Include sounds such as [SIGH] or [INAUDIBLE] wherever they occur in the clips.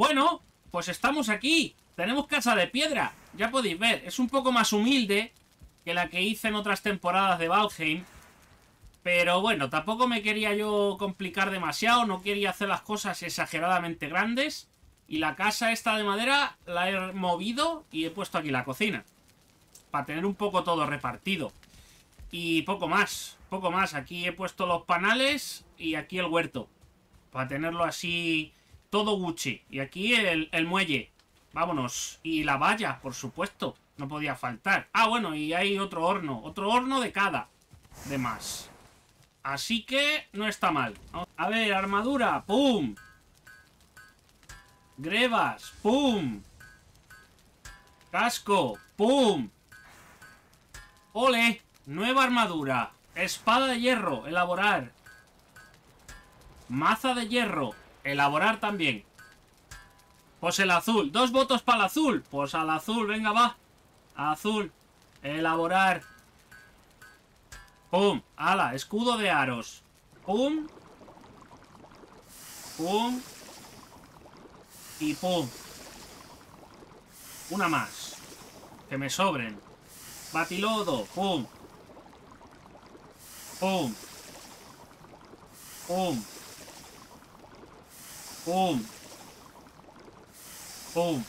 Bueno, pues estamos aquí. Tenemos casa de piedra. Ya podéis ver, es un poco más humilde que la que hice en otras temporadas de Valheim. Pero bueno, tampoco me quería yo complicar demasiado. No quería hacer las cosas exageradamente grandes. Y la casa esta de madera la he movido y he puesto aquí la cocina. Para tener un poco todo repartido. Y poco más, poco más. Aquí he puesto los panales y aquí el huerto. Para tenerlo así todo Gucci. Y aquí el, el muelle. Vámonos. Y la valla, por supuesto. No podía faltar. Ah, bueno, y hay otro horno. Otro horno de cada. De más. Así que no está mal. A ver, armadura. ¡Pum! Grebas. ¡Pum! Casco. ¡Pum! ¡Ole! Nueva armadura. Espada de hierro. Elaborar. Maza de hierro. Elaborar también. Pues el azul. Dos votos para el azul. Pues al azul, venga, va. Azul. Elaborar. Pum. Ala, escudo de aros. Pum. Pum. Y pum. Una más. Que me sobren. Batilodo. Pum. Pum. Pum. Pum. Pum.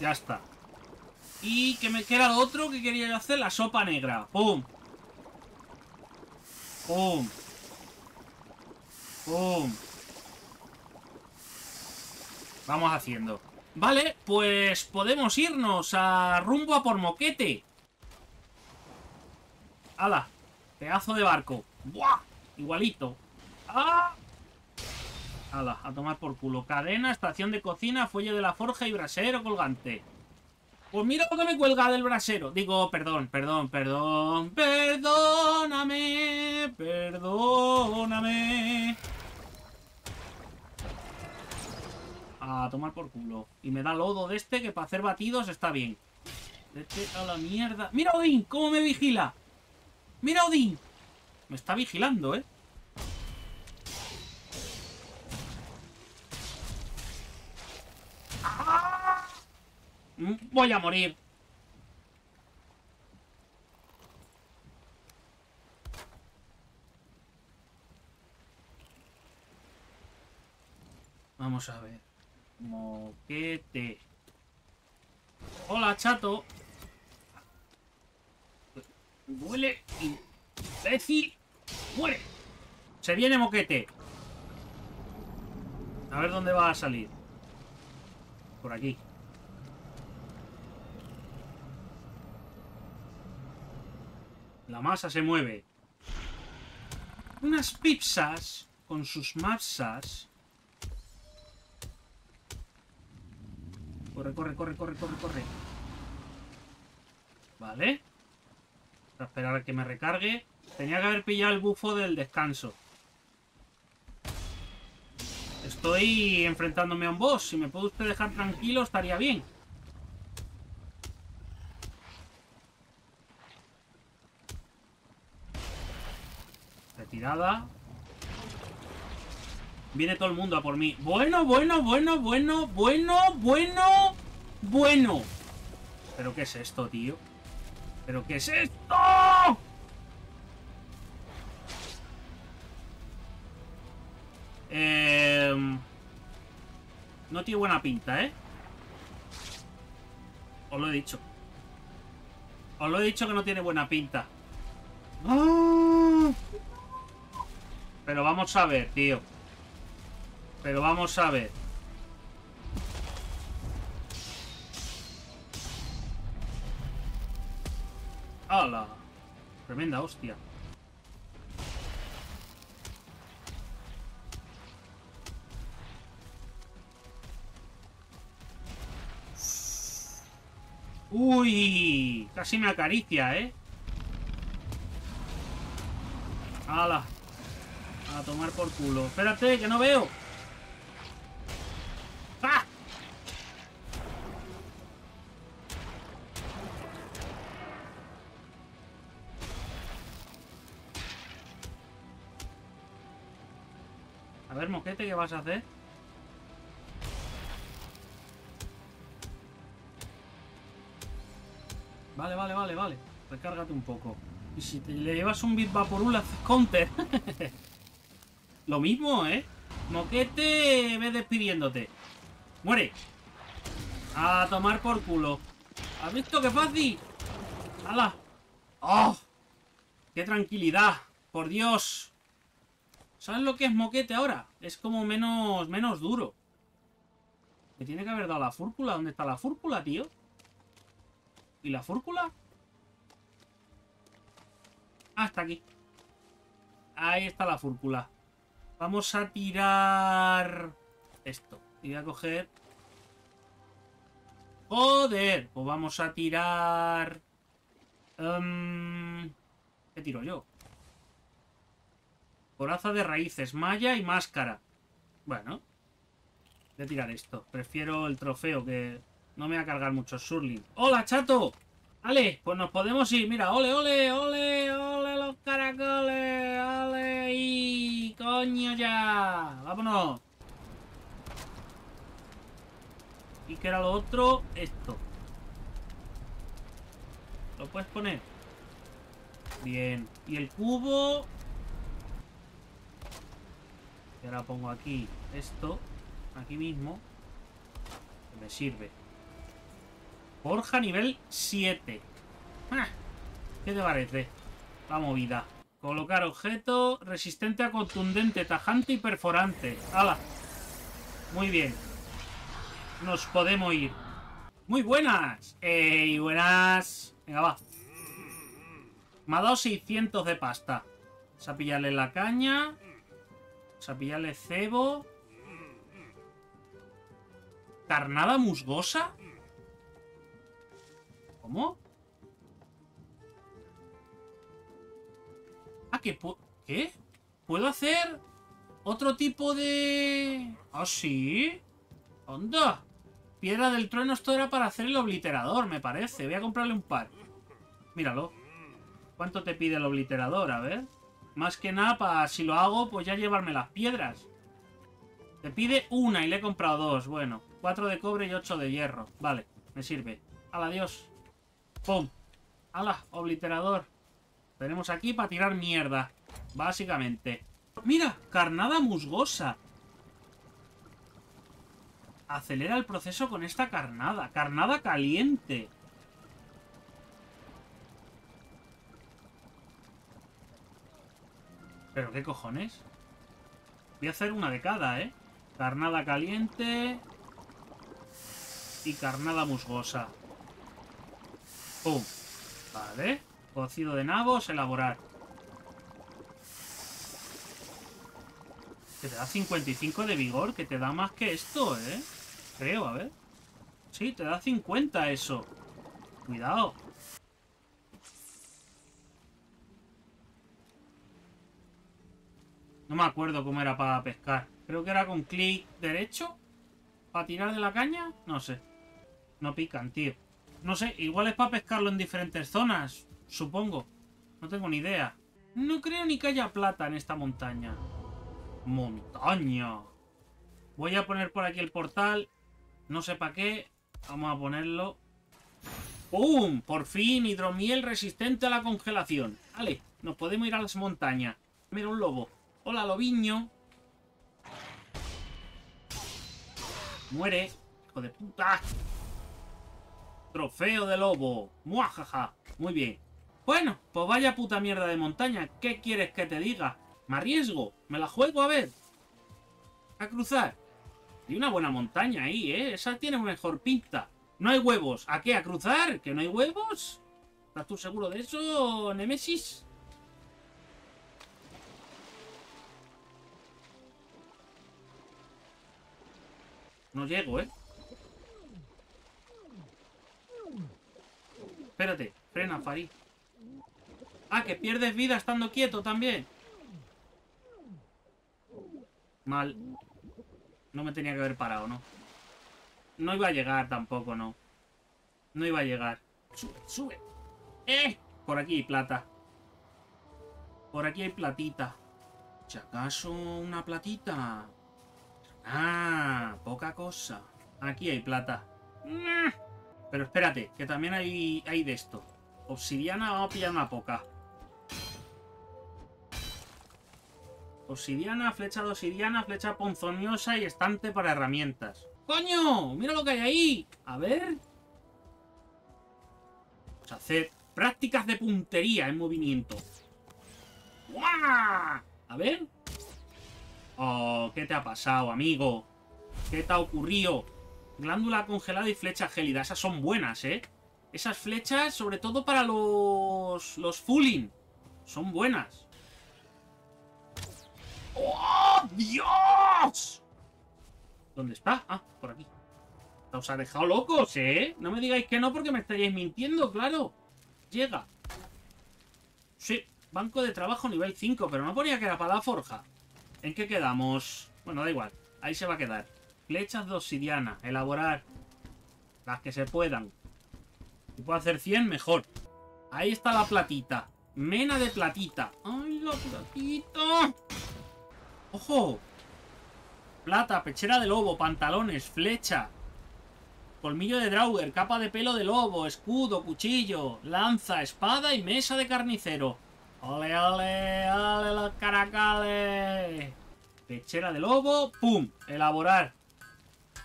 Ya está. Y que me queda lo otro que quería yo hacer, la sopa negra. Pum. Pum. Pum. Vamos haciendo. Vale, pues podemos irnos a rumbo a por moquete. ¡Hala! Pedazo de barco. ¡Buah! Igualito. ¡Ah! ¡Hala! A tomar por culo. Cadena, estación de cocina, fuelle de la forja y brasero colgante. Pues mira lo que me cuelga del brasero. Digo, perdón, perdón, perdón. Perdóname. Perdóname. A tomar por culo. Y me da lodo de este que para hacer batidos está bien. Vete a la mierda. ¡Mira Odín! ¿Cómo me vigila? ¡Mira Odín! Me está vigilando, ¿eh? Voy a morir. Vamos a ver. Moquete. Hola, chato. Huele. Imbécil. Muere. Se viene moquete. A ver dónde va a salir. Por aquí. La masa se mueve. Unas pizzas con sus masas. Corre, corre, corre, corre, corre, corre. Vale. A esperar a que me recargue. Tenía que haber pillado el bufo del descanso. Estoy enfrentándome a un boss. Si me puede usted dejar tranquilo, estaría bien. Retirada. Viene todo el mundo a por mí. Bueno, bueno, bueno, bueno, bueno, bueno, bueno. ¿Pero qué es esto, tío? ¿Pero qué es esto? Eh... No tiene buena pinta, ¿eh? Os lo he dicho. Os lo he dicho que no tiene buena pinta. ¡Ah! Pero vamos a ver, tío. Pero vamos a ver. ¡Hala! Tremenda hostia. ¡Uy! Casi me acaricia, ¿eh? ¡Hala! tomar por culo. Espérate, que no veo. ¡Ah! A ver, mosquete, ¿qué vas a hacer? Vale, vale, vale, vale. Recárgate un poco. Y si le llevas un bit vaporul, haces [LAUGHS] counter. Lo mismo, ¿eh? Moquete, ve despidiéndote. ¡Muere! A tomar por culo. ¿Has visto qué fácil? ¡Hala! ¡Oh! ¡Qué tranquilidad! ¡Por Dios! ¿Sabes lo que es moquete ahora? Es como menos, menos duro. Me tiene que haber dado la fúrcula. ¿Dónde está la fúrcula, tío? ¿Y la fúrcula? Ah, está aquí. Ahí está la fúrcula. Vamos a tirar... Esto. Y voy a coger... ¡Joder! Pues vamos a tirar... Um... ¿Qué tiro yo? Coraza de raíces, malla y máscara. Bueno. Voy a tirar esto. Prefiero el trofeo que no me va a cargar mucho surling. ¡Hola, chato! Vale, pues nos podemos ir. Mira, ole, ole, ole, ole los caracoles. Coño ya. Vámonos. ¿Y qué era lo otro? Esto. ¿Lo puedes poner? Bien. Y el cubo... Y ahora pongo aquí esto. Aquí mismo. Que me sirve. Forja nivel 7. Ah, ¿Qué te parece? La movida. Colocar objeto resistente a contundente, tajante y perforante. ¡Hala! Muy bien. Nos podemos ir. ¡Muy buenas! ¡Ey, buenas! Venga, va. Me ha dado 600 de pasta. Vamos a pillarle la caña. Vamos a pillarle cebo. ¿Carnada musgosa? ¿Cómo? Ah, ¿Qué? ¿Puedo hacer otro tipo de...? ¿Ah, sí? ¿Onda? Piedra del trueno, esto era para hacer el obliterador, me parece. Voy a comprarle un par. Míralo. ¿Cuánto te pide el obliterador? A ver. Más que nada, para si lo hago, pues ya llevarme las piedras. Te pide una y le he comprado dos. Bueno, cuatro de cobre y ocho de hierro. Vale, me sirve. Al adiós. ¡Pum! ¡Hala! Obliterador. Tenemos aquí para tirar mierda. Básicamente. ¡Mira! Carnada musgosa. Acelera el proceso con esta carnada. Carnada caliente. ¿Pero qué cojones? Voy a hacer una de cada, ¿eh? Carnada caliente... Y carnada musgosa. Pum. Vale. Cocido de nabos, elaborar. Que te da 55 de vigor, que te da más que esto, ¿eh? Creo, a ver. Sí, te da 50 eso. Cuidado. No me acuerdo cómo era para pescar. Creo que era con clic derecho. ¿Para tirar de la caña? No sé. No pican, tío. No sé, igual es para pescarlo en diferentes zonas, supongo. No tengo ni idea. No creo ni que haya plata en esta montaña. ¡Montaña! Voy a poner por aquí el portal. No sé para qué. Vamos a ponerlo. ¡Pum! Por fin, hidromiel resistente a la congelación. Vale, nos podemos ir a las montañas. Mira, un lobo. Hola, lobiño. Muere. Hijo de puta. Trofeo de lobo. Muajaja. Muy bien. Bueno, pues vaya puta mierda de montaña. ¿Qué quieres que te diga? Me arriesgo. Me la juego a ver. A cruzar. Y una buena montaña ahí, ¿eh? Esa tiene mejor pinta. No hay huevos. ¿A qué? ¿A cruzar? ¿Que no hay huevos? ¿Estás tú seguro de eso, Nemesis? No llego, ¿eh? Espérate, frena, Farid. Ah, que pierdes vida estando quieto también. Mal. No me tenía que haber parado, ¿no? No iba a llegar tampoco, ¿no? No iba a llegar. Sube, sube. ¡Eh! Por aquí hay plata. Por aquí hay platita. ¿Si acaso una platita? Ah, poca cosa. Aquí hay plata. Pero espérate, que también hay, hay de esto. Obsidiana, vamos a pillar una poca. Obsidiana, flecha de obsidiana, flecha ponzoñosa y estante para herramientas. ¡Coño! ¡Mira lo que hay ahí! A ver. A hacer prácticas de puntería en movimiento. ¡Guau! A ver. Oh, ¿qué te ha pasado, amigo? ¿Qué te ha ocurrido? Glándula congelada y flecha gélida. Esas son buenas, ¿eh? Esas flechas, sobre todo para los... Los fulling. Son buenas. ¡Oh, Dios! ¿Dónde está? Ah, por aquí. Os ha dejado locos, ¿eh? No me digáis que no porque me estaríais mintiendo, claro. Llega. Sí, banco de trabajo nivel 5, pero no ponía que era para la forja. ¿En qué quedamos? Bueno, da igual. Ahí se va a quedar. Flechas de obsidiana. Elaborar. Las que se puedan. Si puedo hacer 100, mejor. Ahí está la platita. Mena de platita. ¡Ay, la platita! ¡Ojo! Plata, pechera de lobo, pantalones, flecha. Colmillo de Drauger, capa de pelo de lobo, escudo, cuchillo, lanza, espada y mesa de carnicero. ¡Ole, ole, ole los caracales! Pechera de lobo, ¡pum! Elaborar.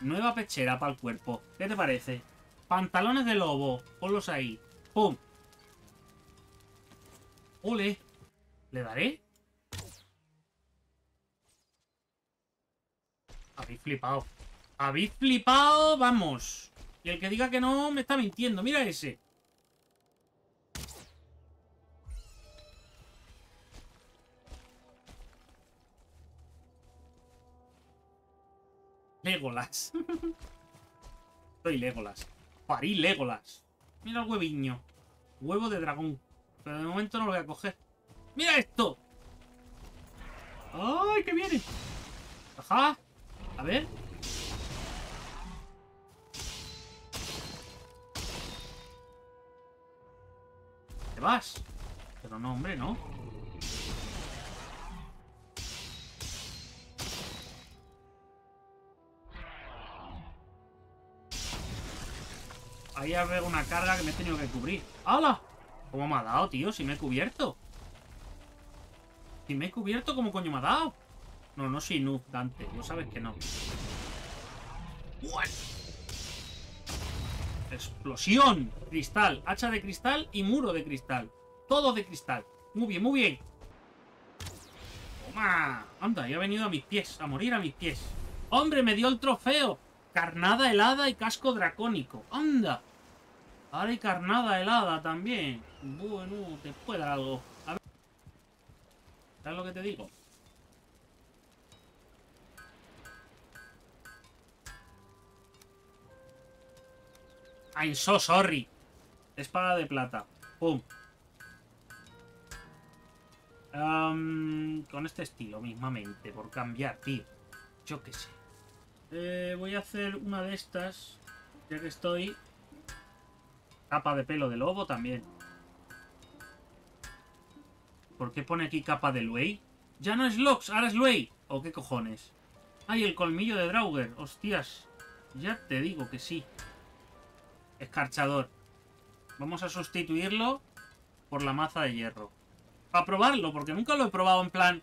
Nueva pechera para el cuerpo. ¿Qué te parece? Pantalones de lobo, ponlos ahí. ¡Pum! ¡Ole! ¿Le daré? Habéis flipado. Habéis flipado, vamos. Y el que diga que no, me está mintiendo. Mira ese. Legolas. [LAUGHS] Soy Legolas. Parí Legolas. Mira el hueviño. Huevo de dragón. Pero de momento no lo voy a coger. ¡Mira esto! ¡Ay, que viene! ¡Ajá! A ver. ¿Te vas? Pero no, hombre, ¿no? Ahí veo una carga que me he tenido que cubrir. ¡Hala! ¿Cómo me ha dado, tío? Si me he cubierto. Si me he cubierto, ¿cómo coño me ha dado? No, no soy noob, Dante. Lo sabes que no. Explosión. Cristal. Hacha de cristal y muro de cristal. Todo de cristal. Muy bien, muy bien. Toma. Anda, ya ha venido a mis pies. A morir a mis pies. ¡Hombre, me dio el trofeo! Carnada helada y casco dracónico. ¡Anda! Ahora hay carnada helada también. Bueno, te puede dar algo. A ver. ¿Sabes lo que te digo? I'm so sorry. Espada de plata. Pum. con este estilo mismamente, por cambiar, tío. Yo qué sé. Eh, voy a hacer una de estas, ya que estoy. Capa de pelo de lobo también. ¿Por qué pone aquí capa de Luey? Ya no es Lox, ahora es Luey. ¿O qué cojones? ¡Ay, el colmillo de Drauger! ¡Hostias! Ya te digo que sí. Escarchador. Vamos a sustituirlo por la maza de hierro. Para probarlo, porque nunca lo he probado en plan...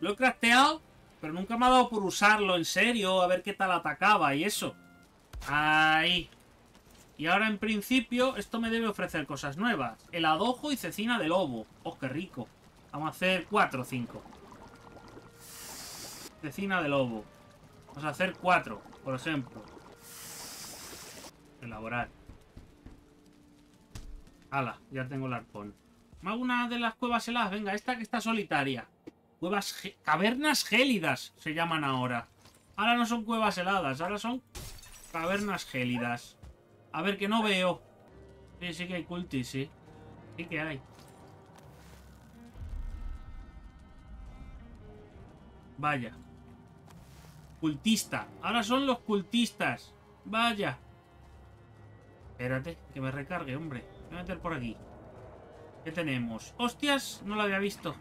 Lo he crafteado, pero nunca me ha dado por usarlo en serio, a ver qué tal atacaba y eso. Ahí. Y ahora, en principio, esto me debe ofrecer cosas nuevas. El adojo y cecina de lobo. ¡Oh, qué rico! Vamos a hacer 4 o 5. Cecina de lobo. Vamos a hacer 4, por ejemplo. Elaborar. Hala, ya tengo el arpón. ¿Me una de las cuevas heladas? Venga, esta que está solitaria. Cuevas... Cavernas gélidas se llaman ahora. Ahora no son cuevas heladas, ahora son cavernas gélidas. A ver, que no veo. Sí, sí que hay cultis, sí. Sí que hay. Vaya. Cultista. Ahora son los cultistas. Vaya. Espérate, que me recargue, hombre voy a meter por aquí. ¿Qué tenemos? ¡Hostias! No lo había visto.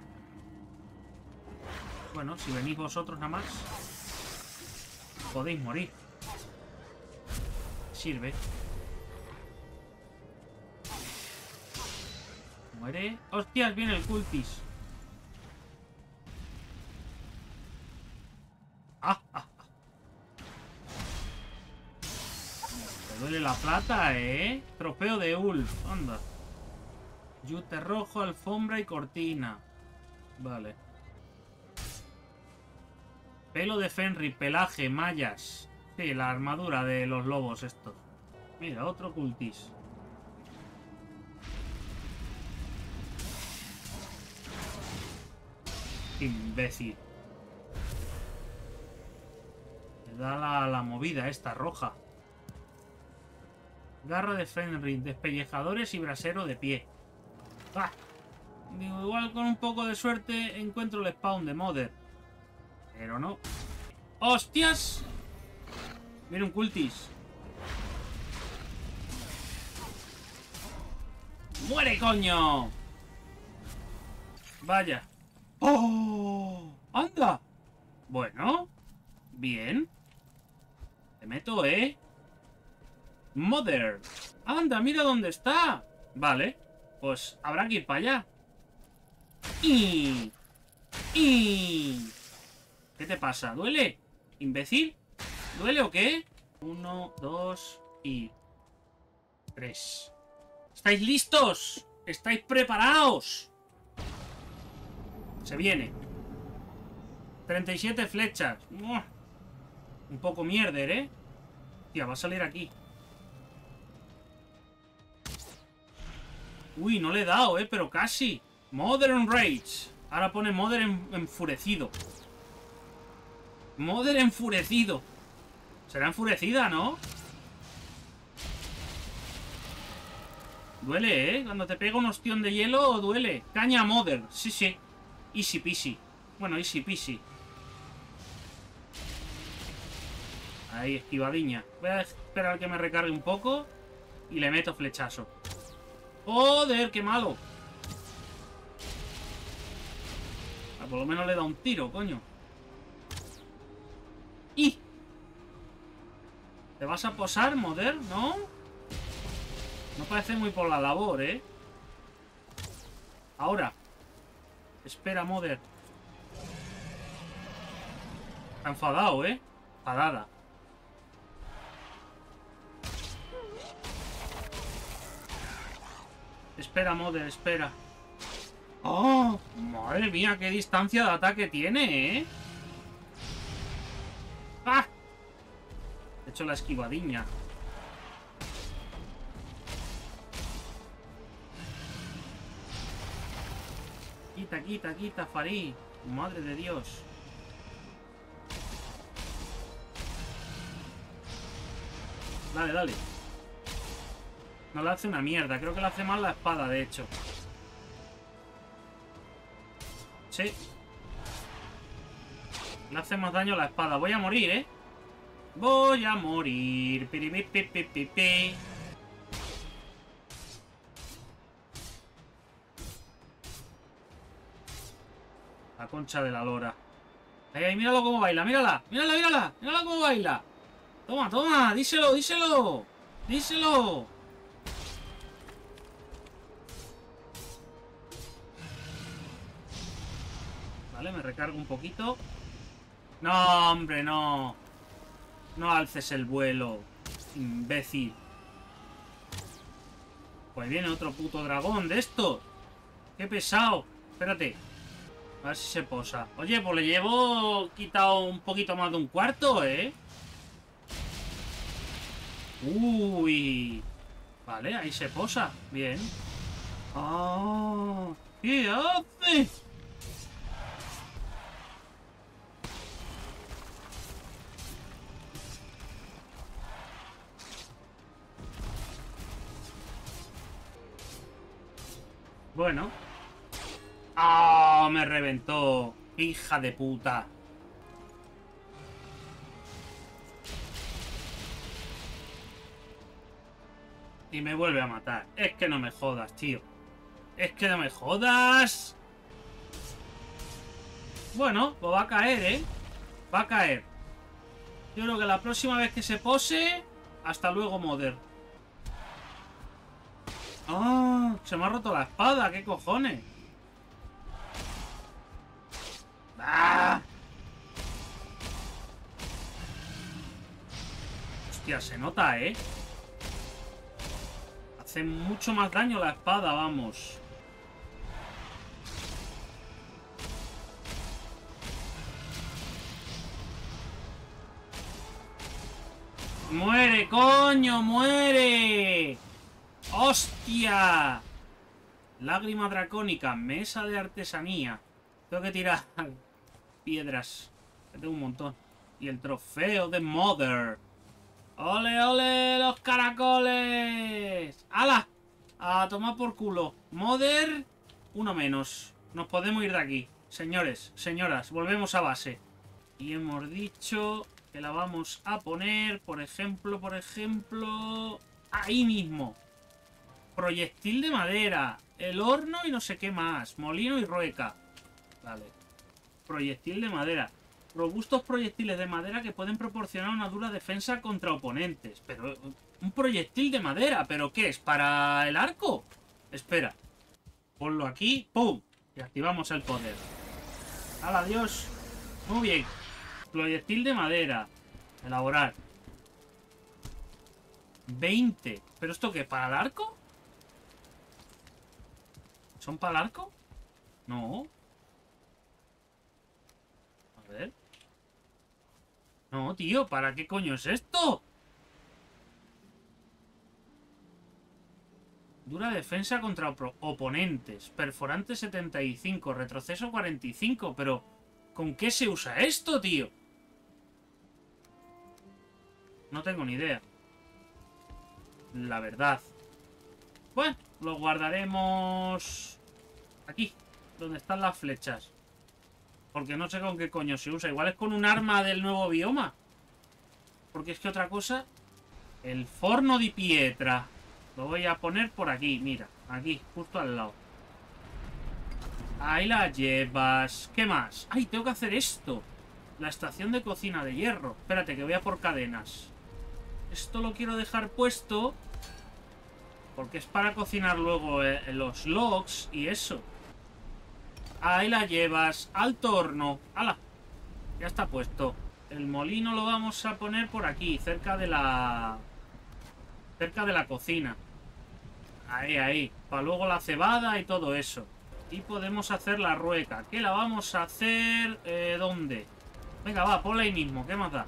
Bueno, si venís vosotros nada más, podéis morir. Sirve. Muere. ¡Hostias! Viene el cultis. Duele la plata, ¿eh? Trofeo de Ulf. Anda. Yute rojo, alfombra y cortina. Vale. Pelo de Fenry, pelaje, mallas. Sí, la armadura de los lobos estos. Mira, otro cultis. Imbécil. Me da la, la movida esta roja. Garra de Fenry, despellejadores y brasero de pie. ¡Ah! Digo, igual con un poco de suerte encuentro el spawn de Mother. Pero no. ¡Hostias! Mira un cultis. ¡Muere, coño! Vaya. ¡Oh! ¡Anda! Bueno. Bien. Te meto, ¿eh? Mother. ¡Anda, mira dónde está! Vale. Pues habrá que ir para allá. Y... Y... ¿Qué te pasa? ¿Duele? ¿Imbécil? ¿Duele o qué? Uno, dos y... Tres. ¿Estáis listos? ¿Estáis preparados? Se viene. 37 flechas. Un poco mierder, ¿eh? Tía, va a salir aquí. Uy, no le he dado, ¿eh? Pero casi. Modern Rage. Ahora pone Modern enfurecido. Modern enfurecido. Será enfurecida, ¿no? Duele, ¿eh? Cuando te pega un ostión de hielo, duele. Caña Modern. Sí, sí. Easy peasy. Bueno, easy peasy. Ahí, esquivadiña. Voy a esperar que me recargue un poco. Y le meto flechazo. ¡Joder, qué malo! Ah, por lo menos le da un tiro, coño. ¡Y! ¿Te vas a posar, Moder? ¿No? No parece muy por la labor, ¿eh? Ahora. Espera, Moder. Está enfadado, ¿eh? Enfadada. Espera, Mother, espera. ¡Oh! Madre mía, qué distancia de ataque tiene, ¿eh? ¡Ah! He hecho la esquivadiña. Quita, quita, quita, Farí. Madre de Dios. Dale, dale. No le hace una mierda. Creo que le hace mal la espada, de hecho. Sí. Le hace más daño la espada. Voy a morir, ¿eh? Voy a morir. Piripipipipipi. La concha de la lora. Ahí, ahí, míralo cómo baila, mírala, mírala, mírala, mírala cómo baila. Toma, toma, díselo, díselo, díselo. Vale, me recargo un poquito. No, hombre, no. No alces el vuelo, imbécil. Pues viene otro puto dragón de estos. Qué pesado. Espérate. A ver si se posa. Oye, pues le llevo quitado un poquito más de un cuarto, ¿eh? Uy. Vale, ahí se posa. Bien. ¡Ah! ¿Qué hace? Bueno. ¡Ah! me reventó. Hija de puta. Y me vuelve a matar. Es que no me jodas, tío. Es que no me jodas. Bueno, pues va a caer, ¿eh? Va a caer. Yo creo que la próxima vez que se pose... Hasta luego, Mother. ¡Ah! Se me ha roto la espada, ¿qué cojones? ¡Ah! Hostia, se nota, ¿eh? Hace mucho más daño la espada, vamos. ¡Muere, coño! ¡Muere! ¡Hostia! Lágrima dracónica, mesa de artesanía. Tengo que tirar [LAUGHS] piedras. tengo un montón. Y el trofeo de Mother. ¡Ole, ole, los caracoles! ¡Hala! A tomar por culo. Mother, uno menos. Nos podemos ir de aquí. Señores, señoras, volvemos a base. Y hemos dicho que la vamos a poner, por ejemplo, por ejemplo... Ahí mismo. Proyectil de madera. El horno y no sé qué más. Molino y rueca. Vale. Proyectil de madera. Robustos proyectiles de madera que pueden proporcionar una dura defensa contra oponentes. Pero... Un proyectil de madera. ¿Pero qué es? ¿Para el arco? Espera. Ponlo aquí. ¡Pum! Y activamos el poder. ¡Hala, adiós! Muy bien. Proyectil de madera. Elaborar. 20. ¿Pero esto qué? ¿Para el arco? ¿Son para el arco? No. A ver. No, tío, ¿para qué coño es esto? Dura defensa contra oponentes. Perforante 75. Retroceso 45. Pero, ¿con qué se usa esto, tío? No tengo ni idea. La verdad. Bueno, lo guardaremos aquí, donde están las flechas. Porque no sé con qué coño se usa. Igual es con un arma del nuevo bioma. Porque es que otra cosa... El forno de pietra. Lo voy a poner por aquí, mira. Aquí, justo al lado. Ahí la llevas. ¿Qué más? ¡Ay, tengo que hacer esto! La estación de cocina de hierro. Espérate, que voy a por cadenas. Esto lo quiero dejar puesto porque es para cocinar luego eh, los logs y eso. Ahí la llevas. Al torno. ¡Hala! Ya está puesto. El molino lo vamos a poner por aquí, cerca de la... Cerca de la cocina. Ahí, ahí. Para luego la cebada y todo eso. Y podemos hacer la rueca. ¿Qué la vamos a hacer? Eh, ¿Dónde? Venga, va, ponla ahí mismo. ¿Qué más da?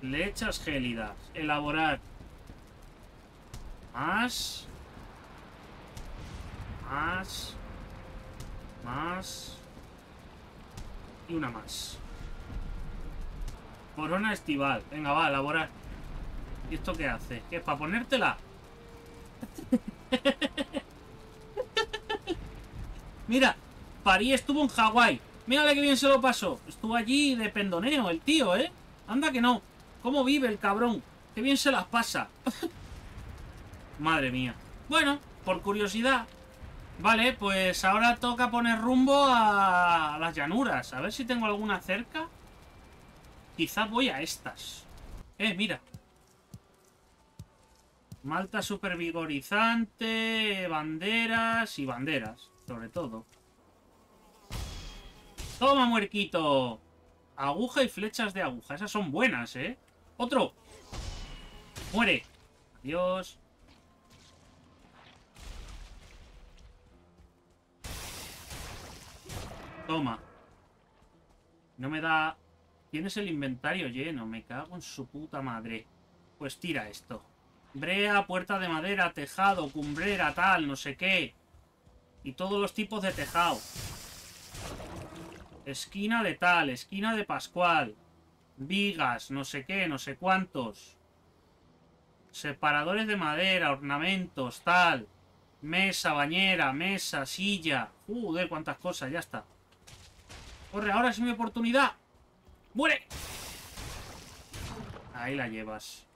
Lechas gélidas. Elaborar. Más. Más. Más. Y una más. Corona estival. Venga, va, a elaborar. ¿Y esto qué hace? ¿Qué es para ponértela? [LAUGHS] Mira, París estuvo en Hawái. Mírale que bien se lo pasó. Estuvo allí de pendoneo el tío, ¿eh? Anda que no. ¿Cómo vive el cabrón? Qué bien se las pasa. [LAUGHS] Madre mía. Bueno, por curiosidad, Vale, pues ahora toca poner rumbo a las llanuras. A ver si tengo alguna cerca. Quizás voy a estas. Eh, mira. Malta super vigorizante, banderas y banderas, sobre todo. Toma, muerquito. Aguja y flechas de aguja. Esas son buenas, ¿eh? Otro. Muere. Adiós. Toma. No me da... Tienes el inventario lleno. Me cago en su puta madre. Pues tira esto. Brea, puerta de madera, tejado, cumbrera, tal, no sé qué. Y todos los tipos de tejado. Esquina de tal, esquina de Pascual. Vigas, no sé qué, no sé cuántos. Separadores de madera, ornamentos, tal. Mesa, bañera, mesa, silla. Joder, cuántas cosas, ya está. Corre, ahora es mi oportunidad. ¡Muere! Ahí la llevas.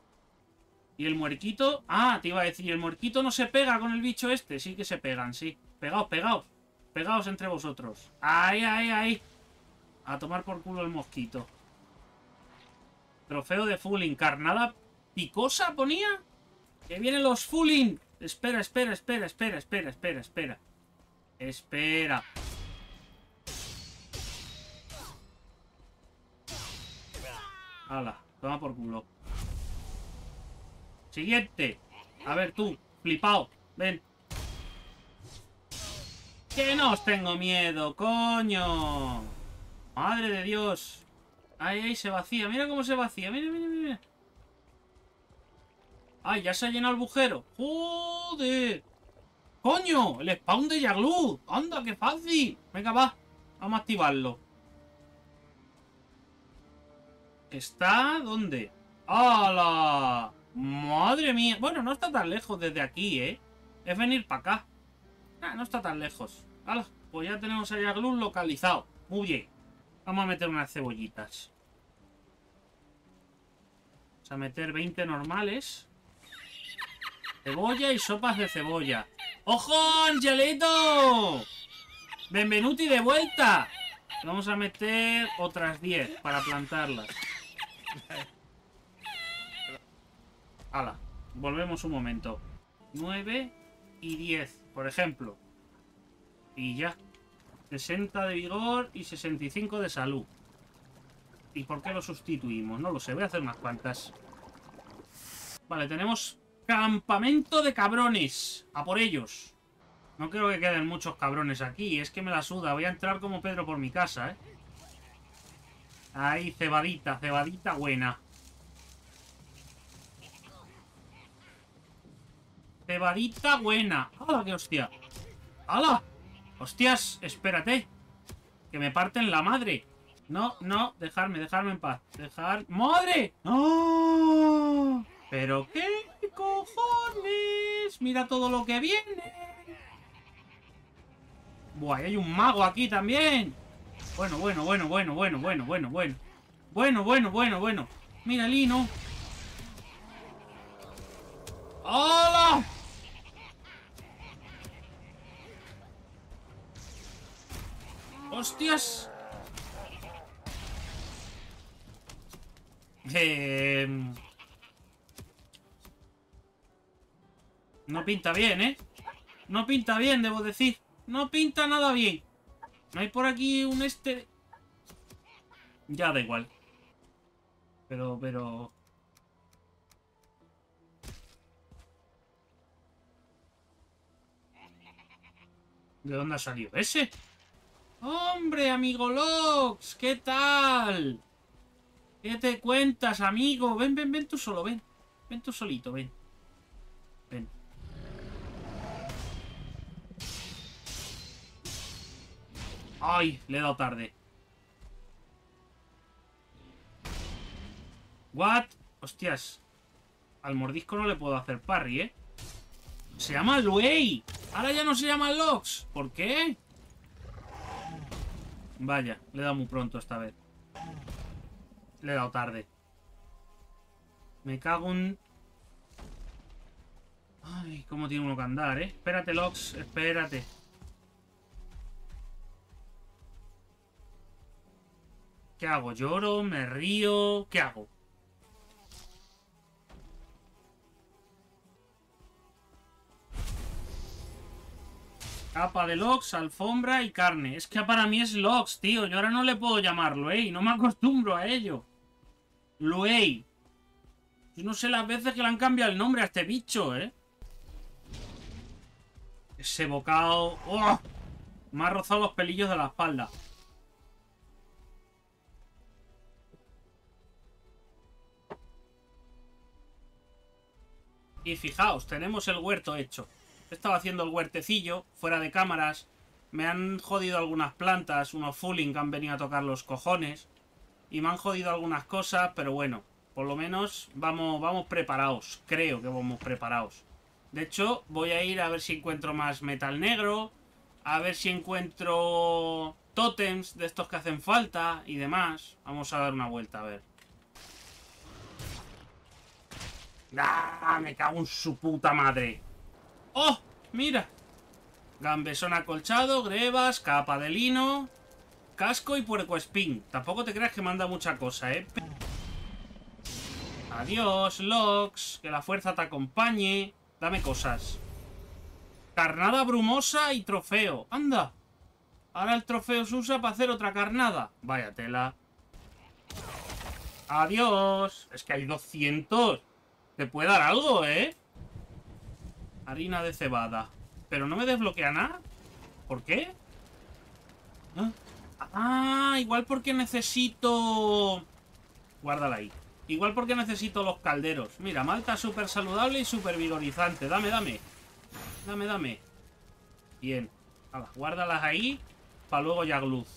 ¿Y el muerquito? Ah, te iba a decir, el muerquito no se pega con el bicho este. Sí que se pegan, sí. Pegaos, pegaos. Pegaos entre vosotros. Ahí, ahí, ahí. A tomar por culo el mosquito. Trofeo de Fulling. Carnada picosa ponía. Que vienen los Fulling. Espera, espera, espera, espera, espera, espera, espera. Espera. Hala, toma por culo. Siguiente. A ver tú, flipao. Ven. Que no os tengo miedo, coño. Madre de Dios. Ay, ay, se vacía. Mira cómo se vacía. Mira, mira, mira. Ay, ya se ha llenado el bujero. ¡Joder! ¡Coño! El spawn de Yaglu. ¡Anda, qué fácil! Venga, va. Vamos a activarlo. ¿Está dónde? ¡Hala! ¡Madre mía! Bueno, no está tan lejos desde aquí, ¿eh? Es venir para acá. Ah, no está tan lejos. ¡Hala! Pues ya tenemos a Yaglu localizado. Muy bien. Vamos a meter unas cebollitas. Vamos a meter 20 normales. Cebolla y sopas de cebolla. ¡Ojo, Angelito! ¡Benvenuti de vuelta! Vamos a meter otras 10 para plantarlas. Hala, volvemos un momento. 9 y 10, por ejemplo. Y ya. 60 de vigor y 65 de salud. ¿Y por qué lo sustituimos? No lo sé, voy a hacer unas cuantas. Vale, tenemos campamento de cabrones. A por ellos. No creo que queden muchos cabrones aquí. Es que me la suda. Voy a entrar como Pedro por mi casa, ¿eh? Ahí, cebadita, cebadita buena. Cebadita buena. ¡Hala, qué hostia! ¡Hala! ¡Hostias! Espérate. Que me parten la madre. No, no, dejarme, dejarme en paz. Dejar... ¡Madre! ¡No! ¿Pero qué cojones? Mira todo lo que viene. Buah, hay un mago aquí también. Bueno, bueno, bueno, bueno, bueno, bueno, bueno, bueno. Bueno, bueno, bueno, bueno. Mira, Lino. ¡Hola! ¡Hostias! Eh... No pinta bien, ¿eh? No pinta bien, debo decir. No pinta nada bien. ¿No hay por aquí un este...? Ya da igual. Pero, pero... ¿De dónde ha salido ese? ¡Hombre, amigo Lox! ¿Qué tal? ¿Qué te cuentas, amigo? Ven, ven, ven tú solo, ven. Ven tú solito, ven. Ven. ¡Ay! Le he dado tarde. ¿What? Hostias. Al mordisco no le puedo hacer parry, ¿eh? Se llama Luey. Ahora ya no se llama Lox. ¿Por qué? Vaya, le he dado muy pronto esta vez. Le he dado tarde. Me cago en... Ay, cómo tiene uno que andar, ¿eh? Espérate, Lox, espérate. ¿Qué hago? ¿Lloro? ¿Me río? ¿Qué hago? Capa de lox, alfombra y carne. Es que para mí es lox, tío. Yo ahora no le puedo llamarlo, ¿eh? No me acostumbro a ello. Luey. Yo no sé las veces que le han cambiado el nombre a este bicho, ¿eh? Ese bocado... ¡Oh! Me ha rozado los pelillos de la espalda. Y fijaos, tenemos el huerto hecho. Estaba haciendo el huertecillo, fuera de cámaras. Me han jodido algunas plantas, unos fulling que han venido a tocar los cojones. Y me han jodido algunas cosas, pero bueno, por lo menos vamos, vamos preparados. Creo que vamos preparados. De hecho, voy a ir a ver si encuentro más metal negro. A ver si encuentro tótems de estos que hacen falta y demás. Vamos a dar una vuelta, a ver. ¡Ah! Me cago en su puta madre. ¡Oh! Mira. Gambesón acolchado, grebas, capa de lino, casco y puercoespín. Tampoco te creas que manda mucha cosa, ¿eh? Adiós, Lox. Que la fuerza te acompañe. Dame cosas. Carnada brumosa y trofeo. ¡Anda! Ahora el trofeo se usa para hacer otra carnada. Vaya tela. ¡Adiós! Es que hay 200. Te puede dar algo, ¿eh? Harina de cebada. Pero no me desbloquea nada. ¿Por qué? ¿Ah? ah, igual porque necesito... Guárdala ahí. Igual porque necesito los calderos. Mira, malta súper saludable y súper vigorizante. Dame, dame. Dame, dame. Bien. guárdalas ahí para luego ya luz.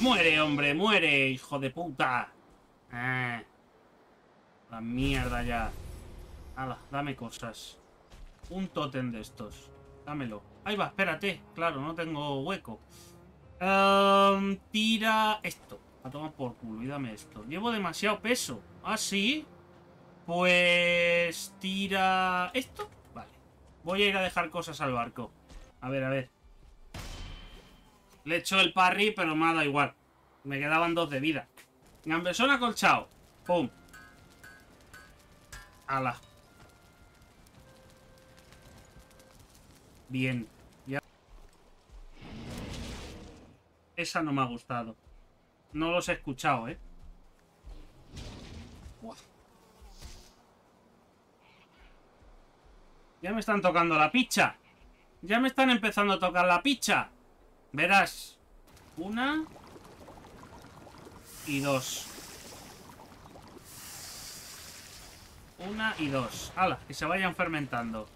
¡Muere, hombre! ¡Muere, hijo de puta! Ah. La mierda ya. Hala, dame cosas. Un tótem de estos. Dámelo. Ahí va, espérate. Claro, no tengo hueco. Em, tira esto. A tomar por culo y dame esto. Llevo demasiado peso. ¿Ah, sí? Pues... Tira... ¿Esto? Vale. Voy a ir a dejar cosas al barco. A ver, a ver. Le he hecho el parry, pero me ha dado igual. Me quedaban dos de vida. Gambesón acolchado. Pum. Ala. Bien. Ya. Esa no me ha gustado. No los he escuchado, ¿eh? Ya me están tocando la picha. Ya me están empezando a tocar la picha. Verás. Una. Y dos. Una y dos. ¡Hala! Que se vayan fermentando.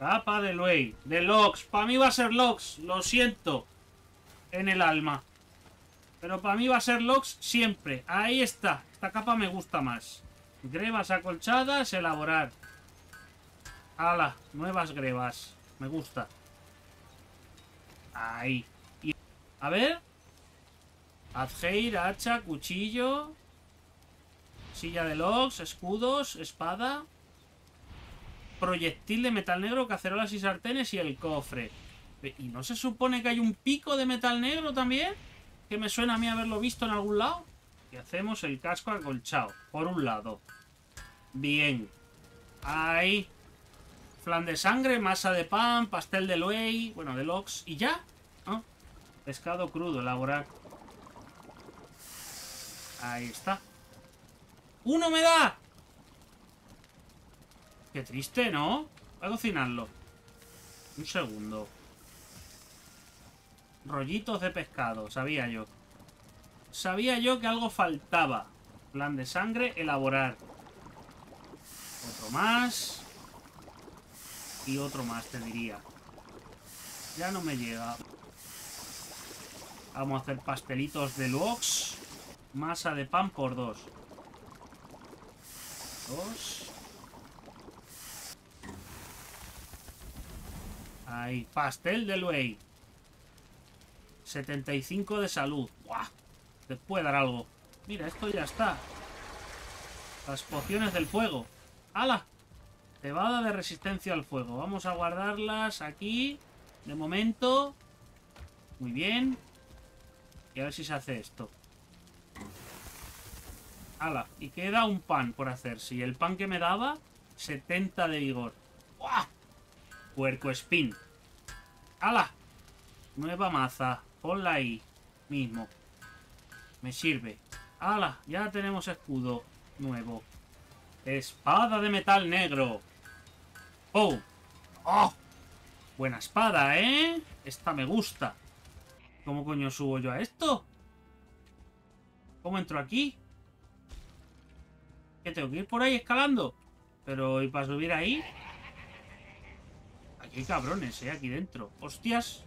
Capa de Luey. De Lox. Para mí va a ser Lox. Lo siento. En el alma. Pero para mí va a ser Lox siempre. Ahí está. Esta capa me gusta más. Grebas acolchadas, elaborar. ¡Hala! Nuevas grebas. Me gusta. Ahí. a ver. Adheir, hacha, cuchillo. Silla de logs, escudos, espada. Proyectil de metal negro, cacerolas y sartenes y el cofre. ¿Y no se supone que hay un pico de metal negro también? Que me suena a mí haberlo visto en algún lado. Y hacemos el casco acolchado, por un lado. Bien. Ahí. Flan de sangre, masa de pan, pastel de loey, bueno, de lox. ¿Y ya? Pescado crudo, elaborar. Ahí está. ¡Uno me da! Qué triste, ¿no? Voy a cocinarlo. Un segundo. Rollitos de pescado, sabía yo. Sabía yo que algo faltaba. Plan de sangre, elaborar. Otro más. Y otro más, te diría. Ya no me llega. Vamos a hacer pastelitos de Lux. Masa de pan por dos. Dos. Ahí, pastel de Luey. 75 de salud. ¡Buah! Te puede dar algo. Mira, esto ya está. Las pociones del fuego. ¡Hala! Cebada de resistencia al fuego. Vamos a guardarlas aquí. De momento. Muy bien. Y a ver si se hace esto. ¡Hala! Y queda un pan por hacer. Si el pan que me daba, 70 de vigor. ¡Buah! Puerco spin. ¡Hala! Nueva maza. Ponla ahí. Mismo. Me sirve. ¡Hala! Ya tenemos escudo nuevo. Espada de metal negro. ¡Oh! ¡Oh! Buena espada, ¿eh? Esta me gusta. ¿Cómo coño subo yo a esto? ¿Cómo entro aquí? ¿Qué tengo que ir por ahí escalando? Pero, ¿y para subir ahí? Aquí hay cabrones, ¿eh? Aquí dentro. ¡Hostias!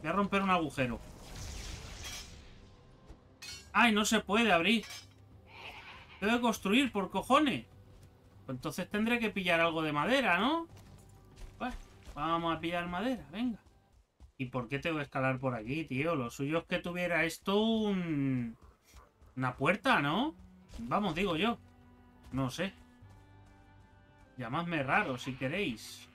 Voy a romper un agujero. ¡Ay, no se puede abrir! Tengo que construir, por cojones. Pues entonces tendré que pillar algo de madera, ¿no? Pues, vamos a pillar madera, venga. ¿Y por qué tengo que escalar por aquí, tío? Lo suyo es que tuviera esto un... Una puerta, ¿no? Vamos, digo yo. No sé. Llamadme raro si queréis.